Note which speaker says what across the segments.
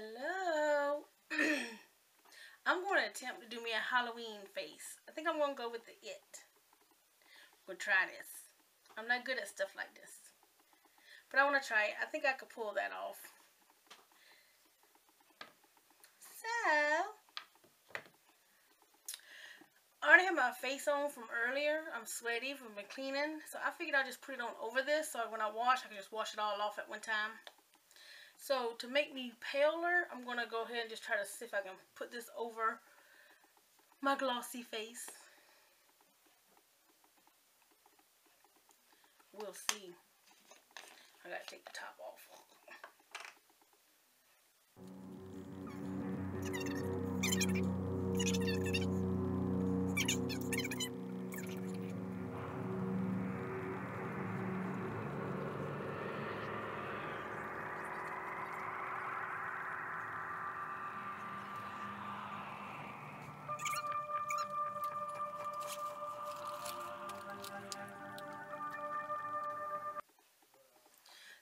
Speaker 1: Hello. I'm going to attempt to do me a Halloween face. I think I'm going to go with the It. We'll try this. I'm not good at stuff like this. But I want to try it. I think I could pull that off. So, I already have my face on from earlier. I'm sweaty from cleaning. So I figured I'd just put it on over this. So when I wash, I can just wash it all off at one time. So to make me paler, I'm going to go ahead and just try to see if I can put this over my glossy face. We'll see. I gotta take the top off.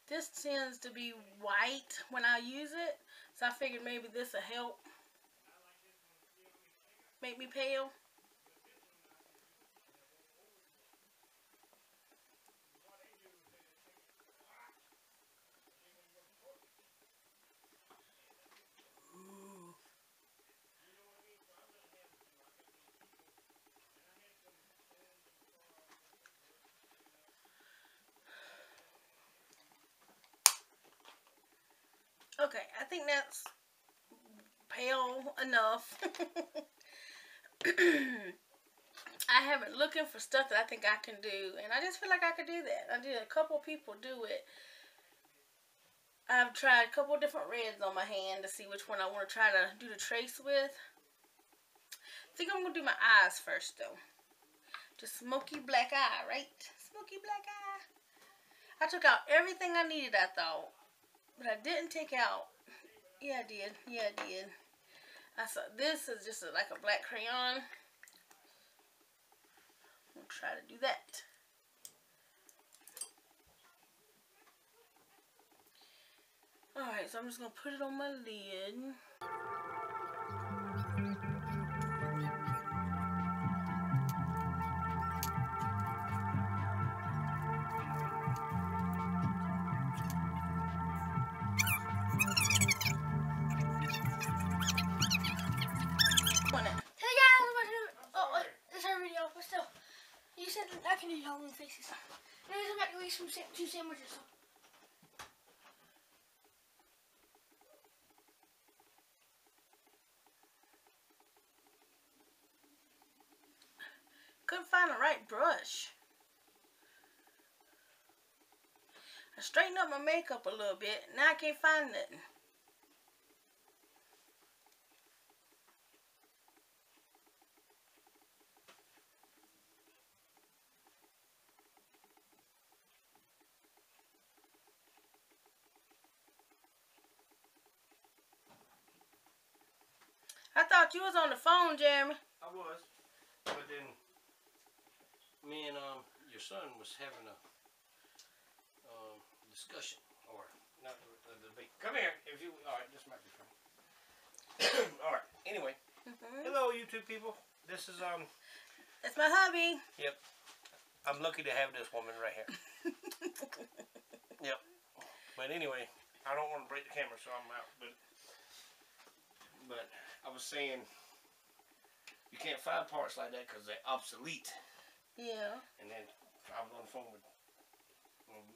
Speaker 1: This tends to be white when I use it. So I figured maybe this will help make me pale. Okay, I think that's pale enough. I have been looking for stuff that I think I can do, and I just feel like I could do that. I did a couple people do it. I've tried a couple different reds on my hand to see which one I want to try to do the trace with. I think I'm going to do my eyes first, though. Just smoky black eye, right? Smoky black eye. I took out everything I needed, I thought. But I didn't take out. Yeah, I did. Yeah, I did. I saw this is just like a black crayon. We'll try to do that. Alright, so I'm just going to put it on my lid.
Speaker 2: Can Halloween faces. Anyways, I'm about to eat some two sandwiches.
Speaker 1: Couldn't find the right brush. I straightened up my makeup a little bit. Now I can't find nothing. I thought you was on the phone, Jeremy.
Speaker 3: I was, but then me and um your son was having a um discussion or not a, debate. Come here, if you. All right, this might be funny. all right. Anyway, mm -hmm. hello, YouTube people. This is um.
Speaker 1: That's my hubby.
Speaker 3: Yep. I'm lucky to have this woman right here. yep. But anyway, I don't want to break the camera, so I'm out. But but was saying you can't find parts like that because they're obsolete.
Speaker 1: Yeah.
Speaker 3: And then I was on the phone with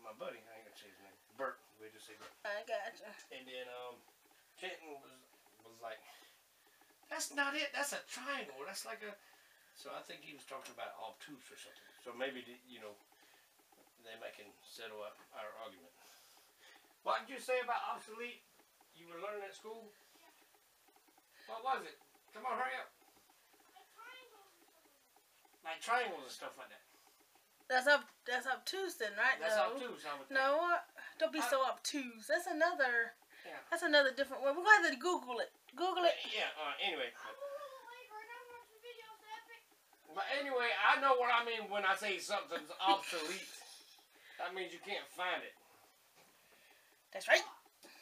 Speaker 3: my buddy. I ain't gonna say his name. Bert. We just say Bert.
Speaker 1: I gotcha.
Speaker 3: And then um, Kenton was was like, "That's not it. That's a triangle. That's like a." So I think he was talking about obtuse or something. So maybe you know, then I can settle up our argument. What did you say about obsolete? You were learning at school. What was it? Come on, hurry up. Like triangles and stuff like that.
Speaker 1: That's up. That's obtuse, then, right?
Speaker 3: That's no. obtuse. I would think.
Speaker 1: No, don't be I, so obtuse. That's another. Yeah. That's another different word. We're going to have to Google it. Google it.
Speaker 3: Yeah. Uh, anyway. But anyway, I know what I mean when I say something's obsolete. That means you can't find it.
Speaker 1: That's right.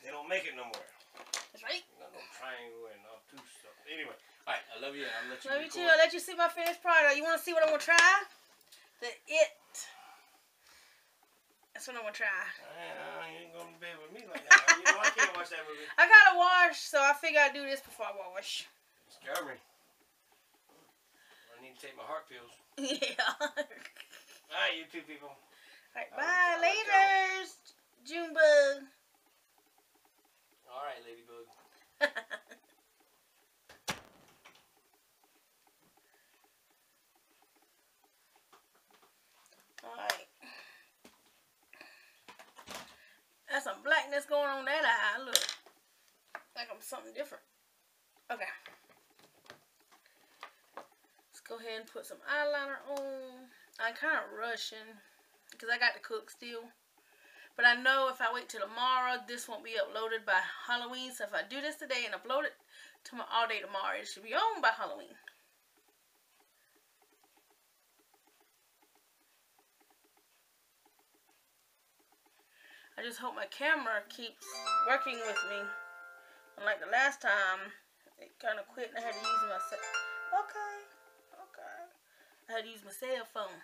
Speaker 3: They don't make it no more.
Speaker 1: That's right.
Speaker 3: Not no triangle and obtuse stuff. Anyway, all right. I love you. I'll let you.
Speaker 1: Love you too. I'll let you see my finished product. You want to see what I'm gonna try? The it. That's what I'm gonna try.
Speaker 3: Ah, I ain't gonna be with me like that. you know I can't watch that movie.
Speaker 1: I gotta wash, so I figure I'd do this before I wash.
Speaker 3: It's Discovery. I need to take my heart pills.
Speaker 1: yeah.
Speaker 3: All right, you two people.
Speaker 1: Alright, bye.
Speaker 3: let you- I'll
Speaker 1: Laters. Junebug.
Speaker 3: All right, ladybug.
Speaker 1: Alright. That's some blackness going on that eye. Look. Like I'm something different. Okay. Let's go ahead and put some eyeliner on. I'm kind of rushing because I got to cook still. But I know if I wait till tomorrow, this won't be uploaded by Halloween. So if I do this today and upload it to my all day tomorrow, it should be on by Halloween. I just hope my camera keeps working with me. Unlike the last time, it kind of quit and I had to use my. Okay, okay. I had to use my cell phone.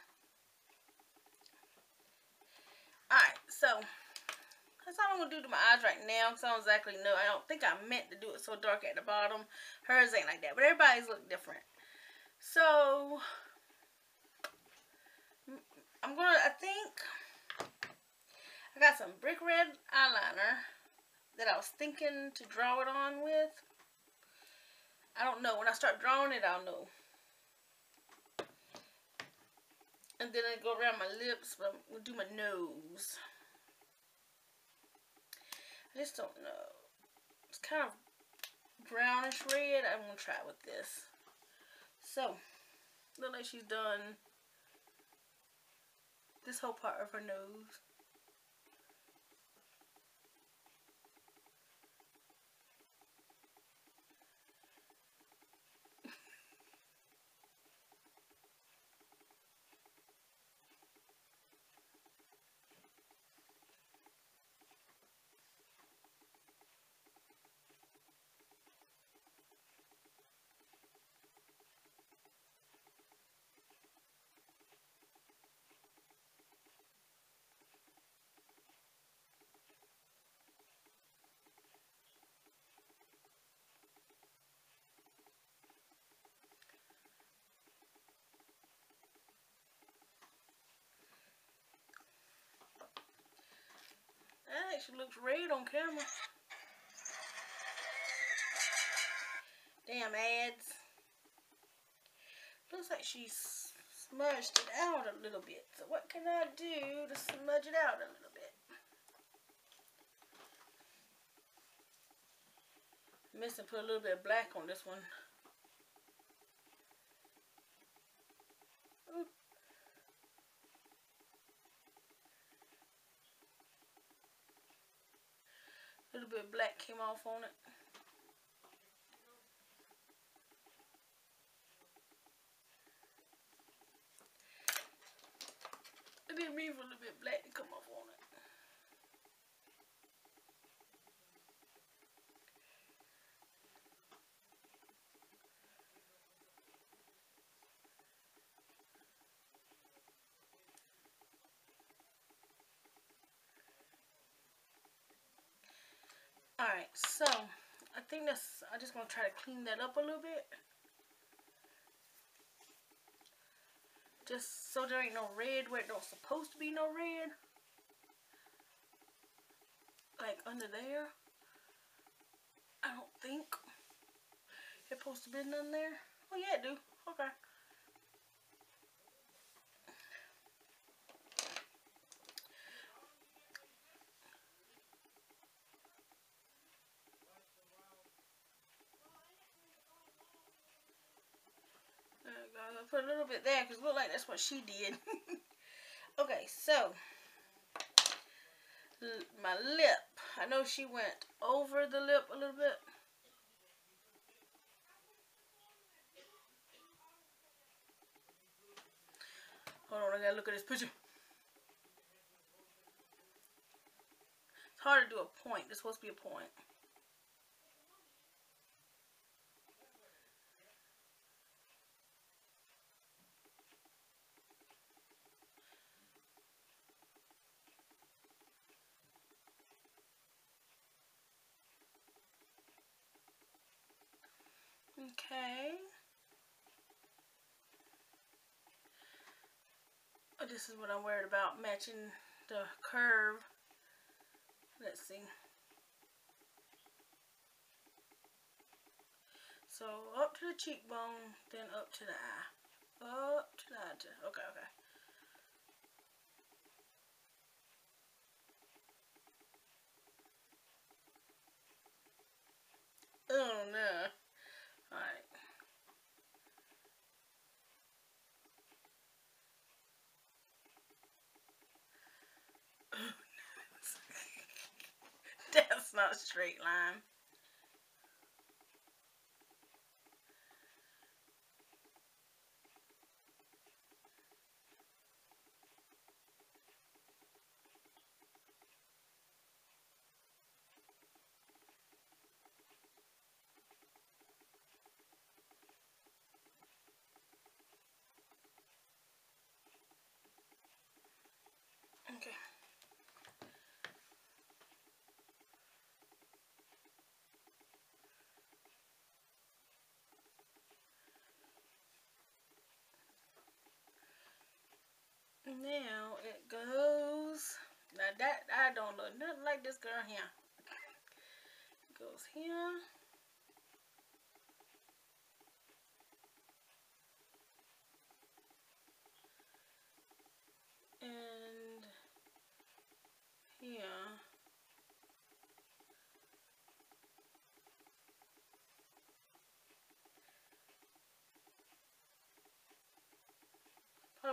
Speaker 1: Alright, so I'm gonna do to my eyes right now. Cause I don't exactly know. I don't think I meant to do it so dark at the bottom. Hers ain't like that, but everybody's look different. So I'm gonna. I think I got some brick red eyeliner that I was thinking to draw it on with. I don't know. When I start drawing it, I'll know. And then I go around my lips, but I'm gonna do my nose. I just don't know. It's kind of brownish red. I'm gonna try with this. So, look like she's done this whole part of her nose. That actually looks red on camera. Damn ads. Looks like she smudged it out a little bit. So what can I do to smudge it out a little bit? Missing put a little bit of black on this one. Little bit of black came off on it. I didn't mean for a little bit of black to come off on it. Alright, so I think that's I just gonna try to clean that up a little bit. Just so there ain't no red where it don't supposed to be no red. Like under there. I don't think. It's supposed to be none there. Oh yeah, it do. Okay. There put a little bit there because look like that's what she did. okay, so my lip. I know she went over the lip a little bit. Hold on, I gotta look at this picture. It's hard to do a point. It's supposed to be a point. Okay. Oh, this is what I'm worried about, matching the curve. Let's see. So up to the cheekbone, then up to the eye. Up to the eye. Okay, okay. Oh no. Alright. That's not a straight line. Okay. Now it goes. Now that I don't look nothing like this girl here. It goes here. And here.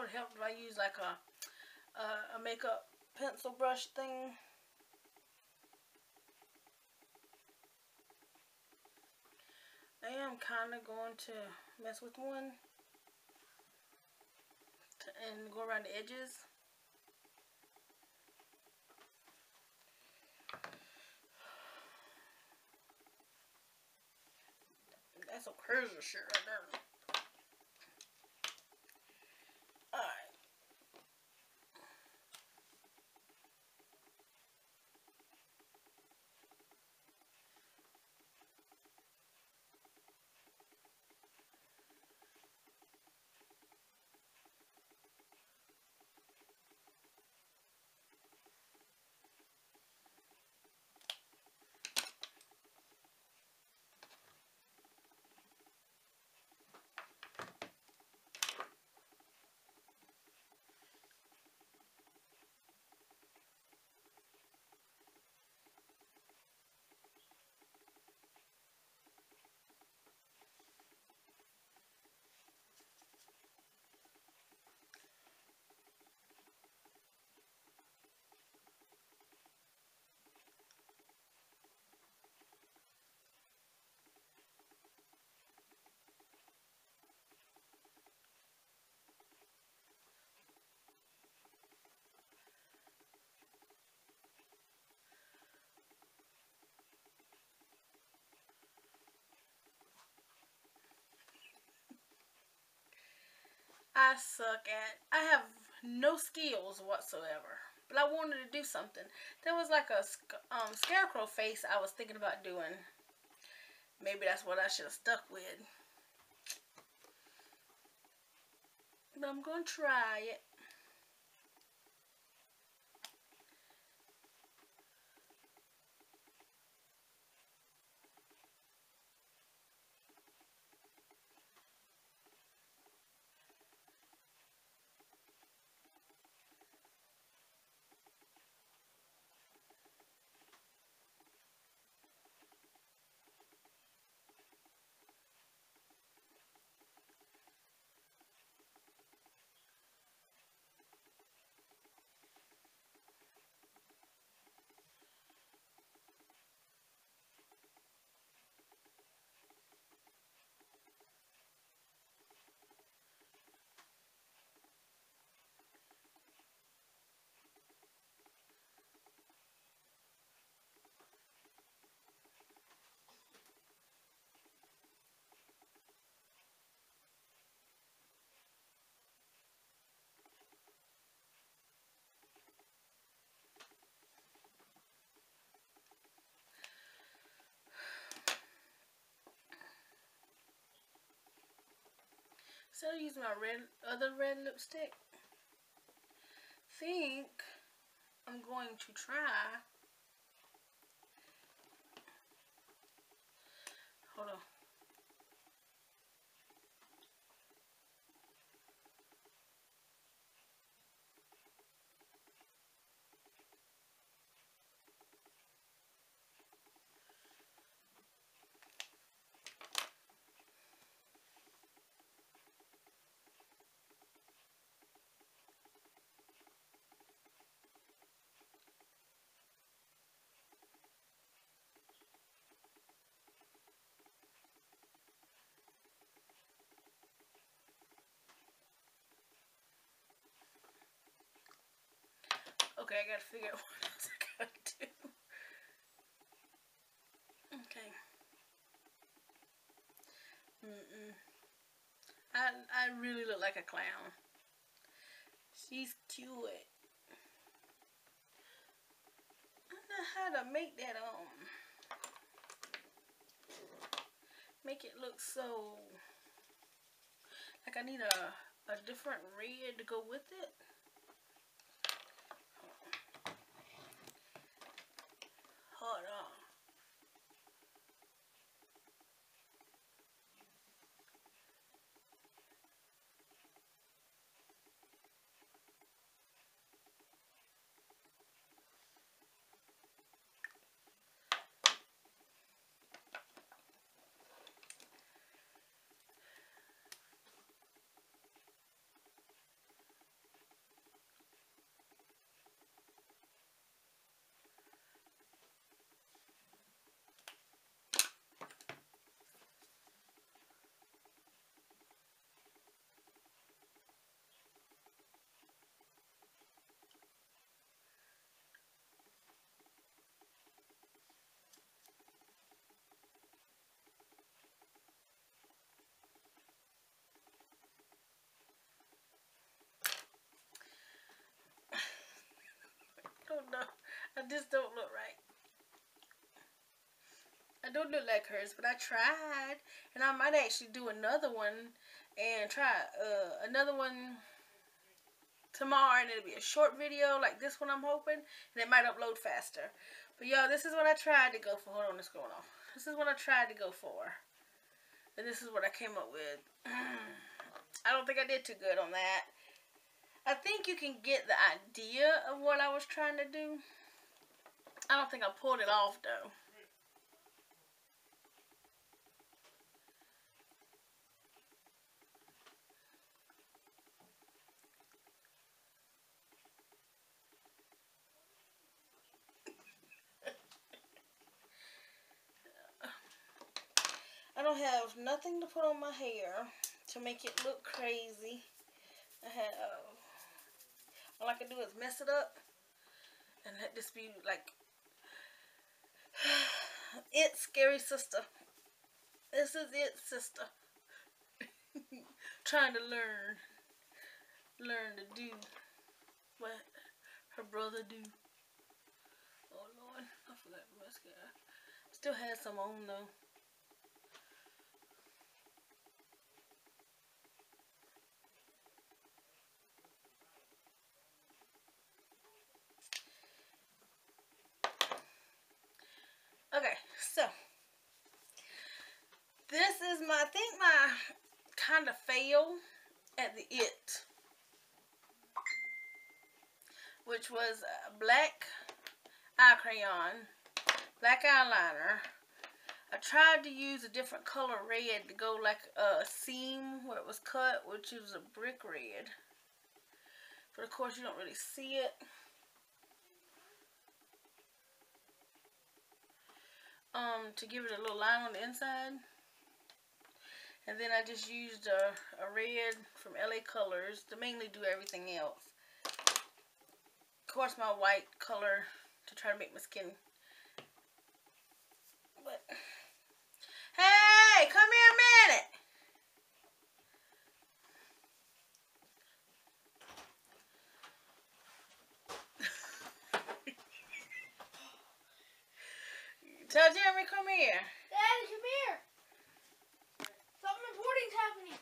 Speaker 1: Probably help if I use like a a, a makeup pencil brush thing. I am kind of going to mess with one to, and go around the edges. That's a crazy shit right there. I suck at. I have no skills whatsoever. But I wanted to do something. There was like a um, scarecrow face I was thinking about doing. Maybe that's what I should have stuck with. But I'm going to try it. Instead of using my red other red lipstick, think I'm going to try. Hold on. Okay, I gotta figure out what else I gotta do. Okay. Mm-mm. I I really look like a clown. She's cute. I don't know how to make that um make it look so like I need a a different red to go with it. Hold on. don't know. I just don't look right. I don't look like hers, but I tried. And I might actually do another one and try uh, another one tomorrow. And it'll be a short video like this one, I'm hoping. And it might upload faster. But y'all, this is what I tried to go for. Hold on, it's going off. This is what I tried to go for. And this is what I came up with. I don't think I did too good on that. I think you can get the idea of what I was trying to do. I don't think I pulled it off though. I don't have nothing to put on my hair to make it look crazy. I have all I can do is mess it up and let this be like it scary sister. This is it sister. Trying to learn learn to do what her brother do. Oh Lord, I forgot the mascara. Still has some on though. Okay, so this is my, I think my kind of fail at the it, which was black eye crayon, black eyeliner. I tried to use a different color red to go like a seam where it was cut, which is a brick red. But of course you don't really see it. um, to give it a little line on the inside. And then I just used a, a red from LA Colors to mainly do everything else. Of course, my white color to try to make my skin. But, hey, come here a minute. Tell Jeremy, come here.
Speaker 2: Daddy, come here. Something important's happening.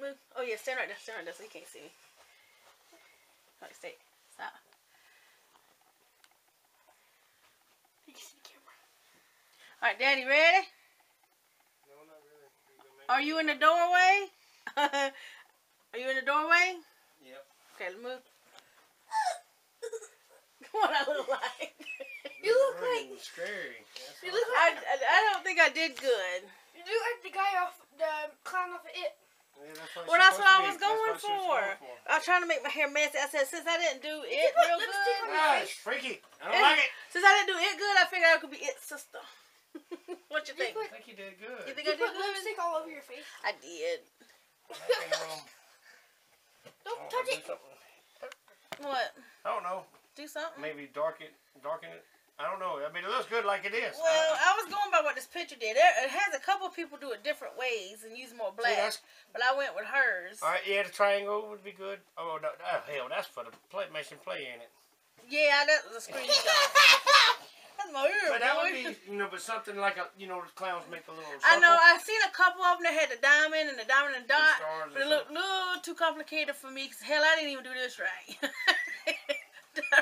Speaker 1: here. Oh, stand right there. Stand right there so you can't see me. Alright, stay. Stop.
Speaker 2: You see the camera.
Speaker 1: Alright, Daddy, ready?
Speaker 3: No, not really. You gonna make
Speaker 1: Are you in the doorway? Are you in the doorway?
Speaker 3: Yep.
Speaker 1: Okay, let's move. what I look like?
Speaker 2: You look like-
Speaker 3: scary.
Speaker 2: You
Speaker 3: all.
Speaker 2: look
Speaker 1: I,
Speaker 2: like
Speaker 1: I, I don't think I did good.
Speaker 2: You look like the guy off the clown off of it.
Speaker 3: Yeah, that's what
Speaker 1: Well, that's what I was going
Speaker 3: That's what
Speaker 1: for.
Speaker 3: you're going
Speaker 1: I was trying to make my hair messy. I said, since I didn't do it real good,
Speaker 3: Ah, it's freaky. I don't
Speaker 1: Eh.
Speaker 3: like it.
Speaker 1: since I didn't do it good, I figured I could be it sister. what you
Speaker 2: You
Speaker 1: think?
Speaker 2: put-
Speaker 3: I think you did good.
Speaker 1: You think
Speaker 2: You
Speaker 1: I did
Speaker 2: put
Speaker 1: good?
Speaker 2: lipstick all over your face.
Speaker 1: I did.
Speaker 2: Don't
Speaker 3: I'll
Speaker 2: touch
Speaker 3: do
Speaker 2: it.
Speaker 3: something.
Speaker 1: What?
Speaker 3: I don't know.
Speaker 1: Do something?
Speaker 3: Maybe darken, it. darken it. I don't know. I mean, it looks good like it is.
Speaker 1: Well,
Speaker 3: I,
Speaker 1: I was going by what this picture did. It, it has a couple people do it different ways and use more black,
Speaker 3: that's-
Speaker 1: but I went with hers.
Speaker 3: all right, yeah, the triangle would be good. Oh, no, oh hell, that's for the play, mission play, ain't it?
Speaker 1: Yeah, that was a screenshot. That's my ear,
Speaker 3: But that would be, you know, but something like a, you know, the clowns make a little.
Speaker 1: I know.
Speaker 3: circle
Speaker 1: I seen a couple of them that had the diamond and the diamond and
Speaker 3: and
Speaker 1: dot,
Speaker 3: stars
Speaker 1: but it looked a little too complicated for me. Cause hell, I didn't even do this right.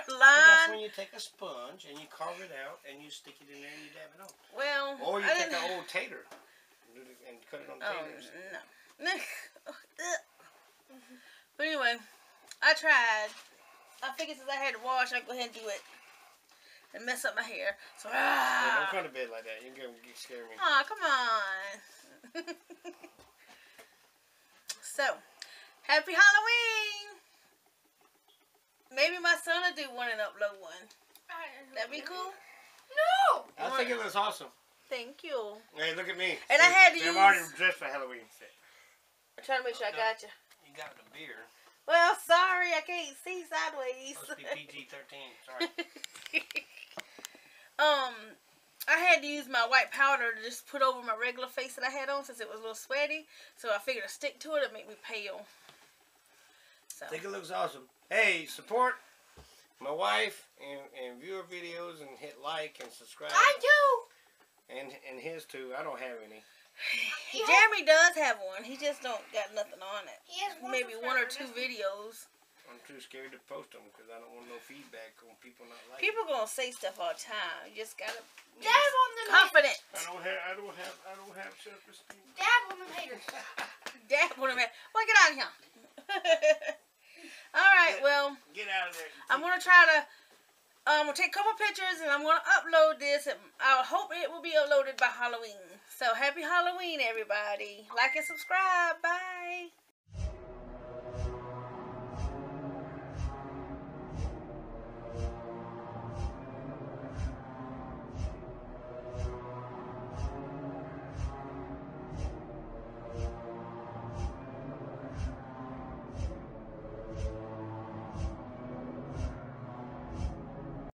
Speaker 3: But that's when you take a sponge and you carve it out and you stick it in there and you dab it on.
Speaker 1: Well,
Speaker 3: Or you
Speaker 1: I
Speaker 3: take an old tater and do the- and cut it on
Speaker 1: Oh
Speaker 3: taters.
Speaker 1: no. but anyway, I tried. I figured since I had to wash, I'd go ahead and do it and mess up my hair. So
Speaker 3: Yeah,
Speaker 1: ah,
Speaker 3: don't come to bed like that. You're gonna get scare me.
Speaker 1: Aw, come on. so, happy Halloween! Maybe my son will do one and upload one. That'd be cool.
Speaker 2: No.
Speaker 3: I think it looks awesome.
Speaker 1: Thank you.
Speaker 3: Hey, look at me.
Speaker 1: And I had to
Speaker 3: I'm already dressed for Halloween.
Speaker 1: I'm trying to make sure I got you.
Speaker 3: You got the beer.
Speaker 1: Well, sorry, I can't see sideways.
Speaker 3: Must be PG-13. Sorry.
Speaker 1: um, I had to use my white powder to just put over my regular face that I had on since it was a little sweaty. So I figured to stick to it and make me pale. So
Speaker 3: I think it looks awesome. Hey, support my wife and, and view her videos and hit like and subscribe.
Speaker 2: I do.
Speaker 3: And and his too. I don't have any.
Speaker 2: He has-
Speaker 1: Jeremy does have one. He just don't got nothing on it.
Speaker 2: He has one
Speaker 1: Maybe one or two videos.
Speaker 3: I'm too scared to post them because I don't want no feedback on people not liking.
Speaker 1: People gonna say stuff all the time. You just gotta
Speaker 2: Dab on them.
Speaker 1: confident.
Speaker 3: I don't have. I don't have. I don't have self-esteem.
Speaker 2: Dab on them haters.
Speaker 1: Dad put him in. Well, get out of here. all right. Well,
Speaker 3: Get out of there.
Speaker 1: I'm gonna try to. Um, we'll take a couple pictures and I'm gonna upload this. And I hope it will be uploaded by Halloween. So happy Halloween, everybody! Like and subscribe. Bye.